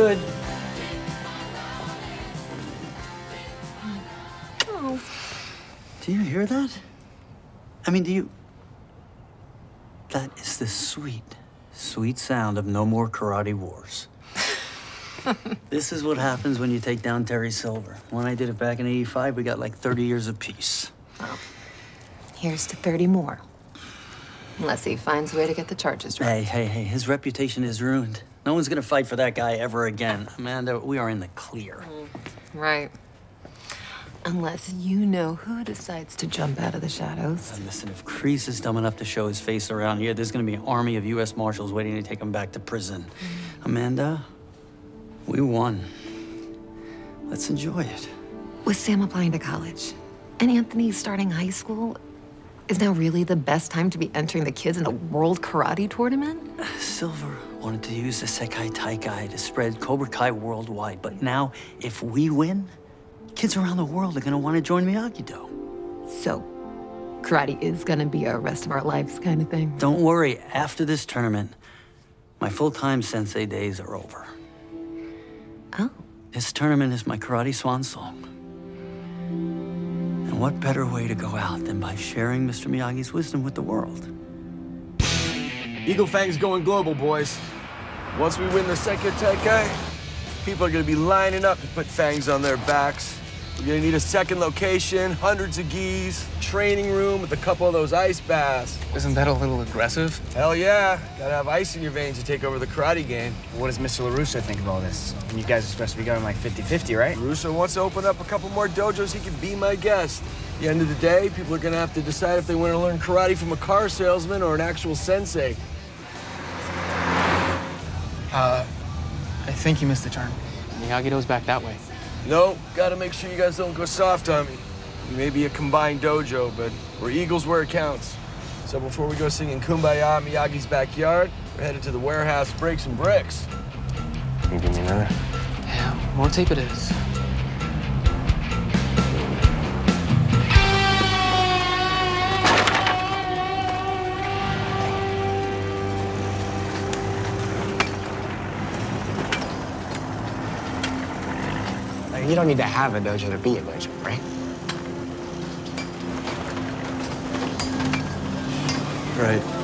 good. Oh. Do you hear that? I mean, do you. That is the sweet, sweet sound of no more karate wars. this is what happens when you take down Terry Silver. When I did it back in 85, we got like 30 years of peace. Here's to 30 more. Unless he finds a way to get the charges dropped. Hey, hey, hey, his reputation is ruined. No one's gonna fight for that guy ever again. Amanda, we are in the clear. Mm, right. Unless you know who decides to jump out of the shadows. And listen, if Kreese is dumb enough to show his face around here, there's gonna be an army of U.S. Marshals waiting to take him back to prison. Mm. Amanda, we won. Let's enjoy it. With Sam applying to college and Anthony starting high school, is now really the best time to be entering the kids in a world karate tournament? Silver wanted to use the Sekai Taikai to spread Cobra Kai worldwide, but now, if we win, kids around the world are gonna want to join Miyagi-Do. So, karate is gonna be our rest of our lives kind of thing. Don't worry, after this tournament, my full-time sensei days are over. Oh. This tournament is my karate swan song. And what better way to go out than by sharing Mr. Miyagi's wisdom with the world? Eagle Fang's going global, boys. Once we win the second Taikai, people are gonna be lining up to put fangs on their backs. We're gonna need a second location, hundreds of geese, training room with a couple of those ice baths. Isn't that a little aggressive? Hell yeah, gotta have ice in your veins to take over the karate game. What does Mr. LaRusso think of all this? And you guys are supposed to be going like 50-50, right? Russo wants to open up a couple more dojos, he can be my guest. At the end of the day, people are gonna have to decide if they want to learn karate from a car salesman or an actual sensei. Uh, I think you missed the turn. Miyagi-Do's back that way. No, gotta make sure you guys don't go soft on me. We may be a combined dojo, but we're Eagles where it counts. So before we go singing Kumbaya in Miyagi's backyard, we're headed to the warehouse to break some bricks. Can you give me another? Yeah, more tape it is. You don't need to have a dojo to be a dojo, right? Right.